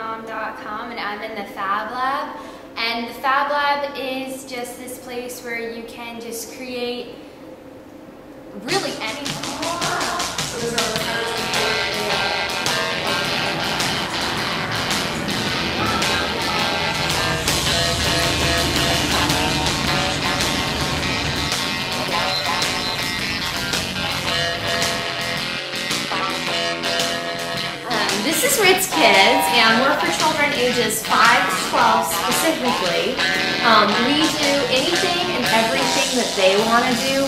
travelingmom.com and I'm in the Fab Lab. And the Fab Lab is just this place where you can just create really anything. This is Ritz Kids, and we're for children ages 5 to 12 specifically. Um, we do anything and everything that they want to do.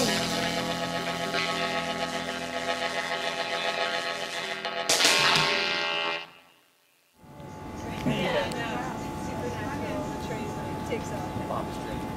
Off.